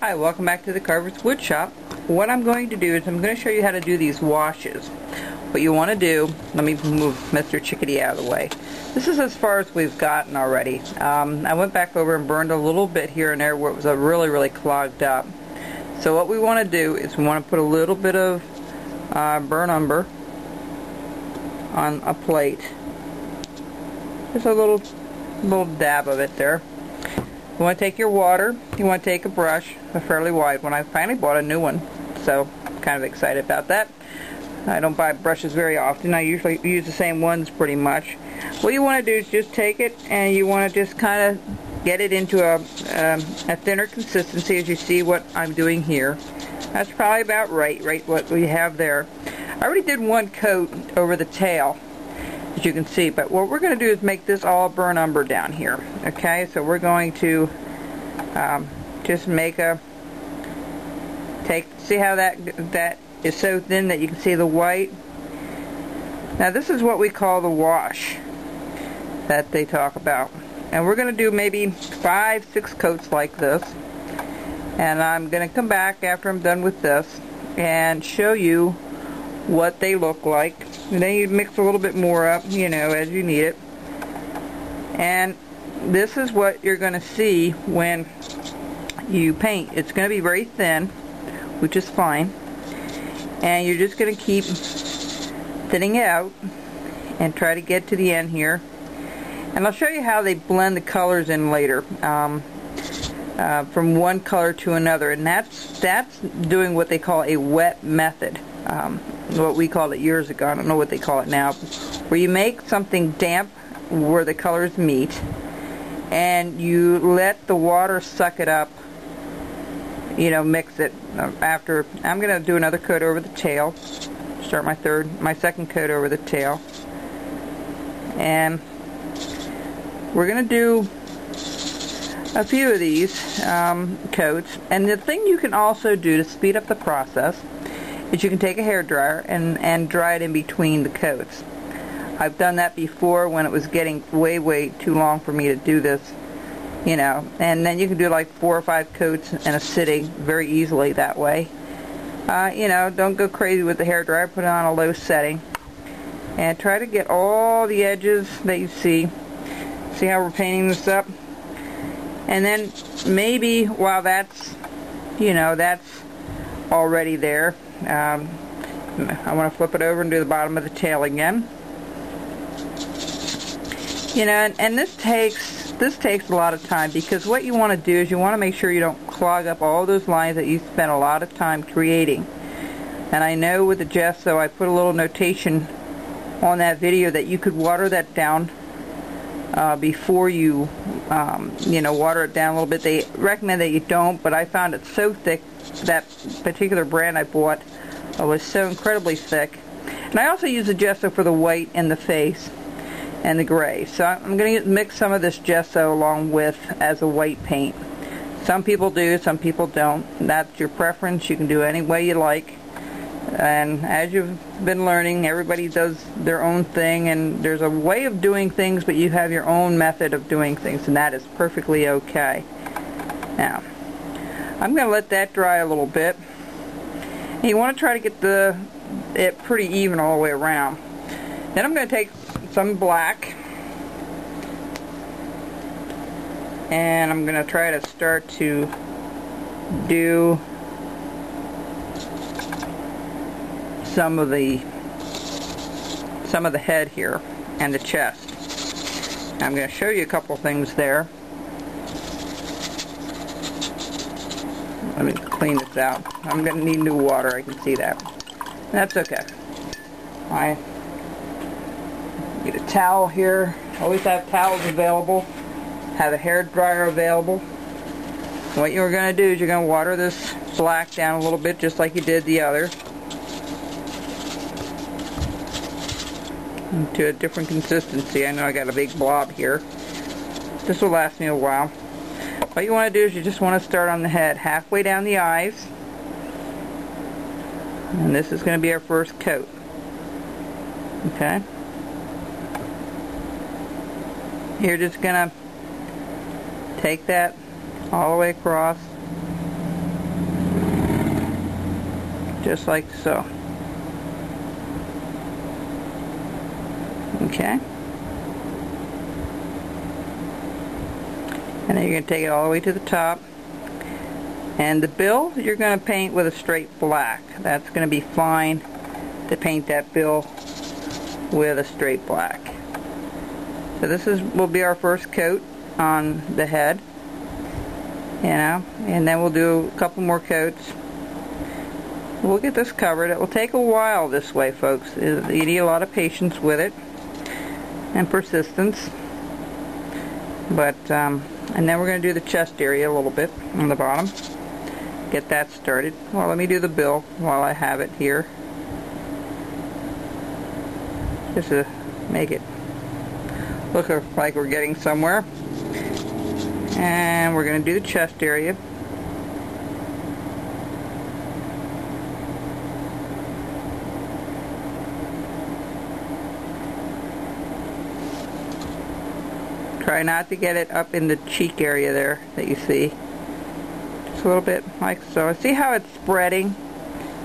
Hi, welcome back to the Carver's Wood Shop. What I'm going to do is I'm going to show you how to do these washes. What you want to do, let me move Mr. Chickadee out of the way. This is as far as we've gotten already. Um, I went back over and burned a little bit here and there where it was really, really clogged up. So what we want to do is we want to put a little bit of uh, burn umber on a plate. Just a little, little dab of it there. You want to take your water, you want to take a brush, a fairly wide one. I finally bought a new one, so kind of excited about that. I don't buy brushes very often. I usually use the same ones pretty much. What you want to do is just take it and you want to just kind of get it into a, um, a thinner consistency as you see what I'm doing here. That's probably about right, right what we have there. I already did one coat over the tail as you can see. But what we're going to do is make this all burn umber down here. Okay, so we're going to um, just make a take. See how that that is so thin that you can see the white. Now this is what we call the wash that they talk about. And we're going to do maybe five, six coats like this. And I'm going to come back after I'm done with this and show you what they look like. And then you mix a little bit more up, you know, as you need it. And this is what you're going to see when you paint. It's going to be very thin, which is fine. And you're just going to keep thinning it out and try to get to the end here. And I'll show you how they blend the colors in later. Um, uh, from one color to another, and that's that's doing what they call a wet method. Um, what we called it years ago. I don't know what they call it now. Where you make something damp where the colors meet, and you let the water suck it up. You know, mix it uh, after. I'm going to do another coat over the tail. Start my third, my second coat over the tail, and we're going to do a few of these um, coats. And the thing you can also do to speed up the process is you can take a hair dryer and, and dry it in between the coats. I've done that before when it was getting way, way too long for me to do this, you know. And then you can do like four or five coats in a sitting very easily that way. Uh, you know, don't go crazy with the hair dryer. Put it on a low setting. And try to get all the edges that you see. See how we're painting this up? And then maybe while that's, you know, that's already there, um, I want to flip it over and do the bottom of the tail again. You know, and, and this takes this takes a lot of time because what you want to do is you want to make sure you don't clog up all those lines that you spent a lot of time creating. And I know with the gesso, I put a little notation on that video that you could water that down uh, before you, um, you know, water it down a little bit. They recommend that you don't, but I found it so thick, that particular brand I bought uh, was so incredibly thick. And I also use the gesso for the white and the face and the gray. So I'm going to mix some of this gesso along with as a white paint. Some people do, some people don't. That's your preference. You can do any way you like. And as you've been learning, everybody does their own thing, and there's a way of doing things, but you have your own method of doing things, and that is perfectly okay. Now, I'm going to let that dry a little bit. And you want to try to get the it pretty even all the way around. Then I'm going to take some black, and I'm going to try to start to do some of the some of the head here and the chest. I'm going to show you a couple things there. Let me clean this out. I'm going to need new water, I can see that. That's okay. I get a towel here. Always have towels available. Have a hair dryer available. What you're going to do is you're going to water this black down a little bit just like you did the other. To a different consistency. I know I got a big blob here. This will last me a while. What you want to do is you just want to start on the head, halfway down the eyes. And this is going to be our first coat. Okay? You're just going to take that all the way across just like so. Okay. And then you're going to take it all the way to the top. And the bill, you're going to paint with a straight black. That's going to be fine to paint that bill with a straight black. So this is will be our first coat on the head. You know, and then we'll do a couple more coats. We'll get this covered. It will take a while this way, folks. Uh, you need a lot of patience with it and persistence. But, um, and then we're going to do the chest area a little bit on the bottom. Get that started. Well, let me do the bill while I have it here. Just to make it look like we're getting somewhere. And we're going to do the chest area. Try not to get it up in the cheek area there that you see. Just a little bit like so. See how it's spreading?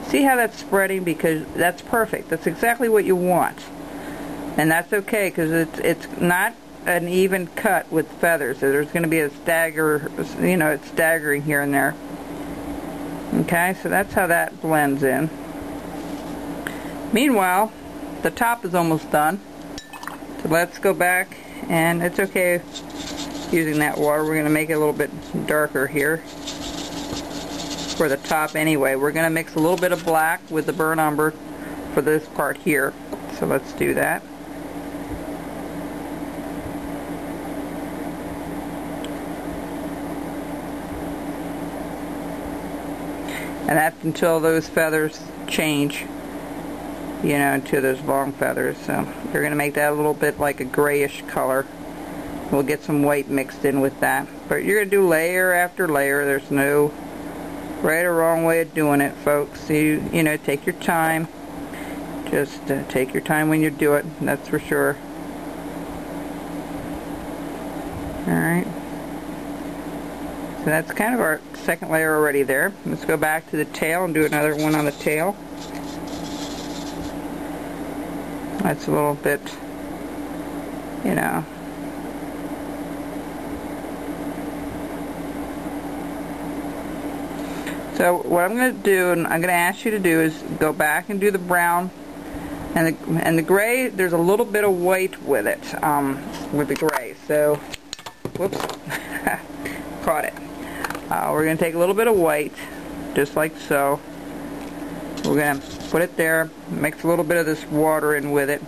See how that's spreading because that's perfect. That's exactly what you want. And that's okay because it's, it's not an even cut with feathers. So there's going to be a stagger, you know, it's staggering here and there. Okay, so that's how that blends in. Meanwhile, the top is almost done. So let's go back, and it's okay using that water. We're going to make it a little bit darker here for the top anyway. We're going to mix a little bit of black with the burnt umber for this part here. So let's do that. and that's until those feathers change you know to those long feathers. So you're going to make that a little bit like a grayish color. We'll get some white mixed in with that. But you're going to do layer after layer. There's no right or wrong way of doing it folks. You you know take your time. Just uh, take your time when you do it that's for sure. Alright. So that's kind of our second layer already there. Let's go back to the tail and do another one on the tail. That's a little bit, you know, So what I'm going to do, and I'm going to ask you to do, is go back and do the brown and the and the gray. There's a little bit of white with it, um, with the gray. So, whoops, caught it. Uh, we're going to take a little bit of white, just like so. We're going to put it there, mix a little bit of this water in with it.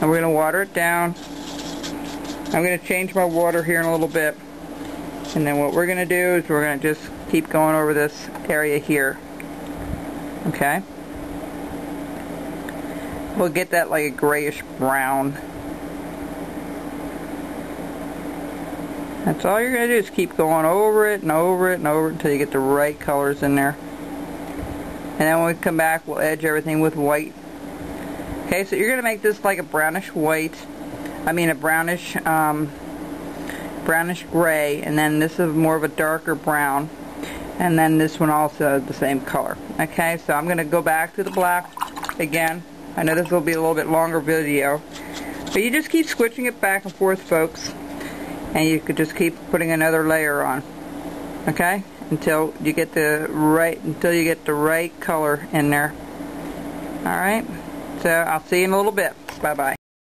And we're going to water it down. I'm going to change my water here in a little bit. And then what we're going to do is we're going to just keep going over this area here. Okay? We'll get that like a grayish brown That's all you're going to do is keep going over it and over it and over it until you get the right colors in there. And then when we come back, we'll edge everything with white. Okay, so you're going to make this like a brownish white. I mean a brownish, um, brownish gray. And then this is more of a darker brown. And then this one also the same color. Okay, so I'm going to go back to the black again. I know this will be a little bit longer video. But you just keep switching it back and forth, folks and you could just keep putting another layer on okay until you get the right until you get the right color in there. Alright so I'll see you in a little bit. Bye bye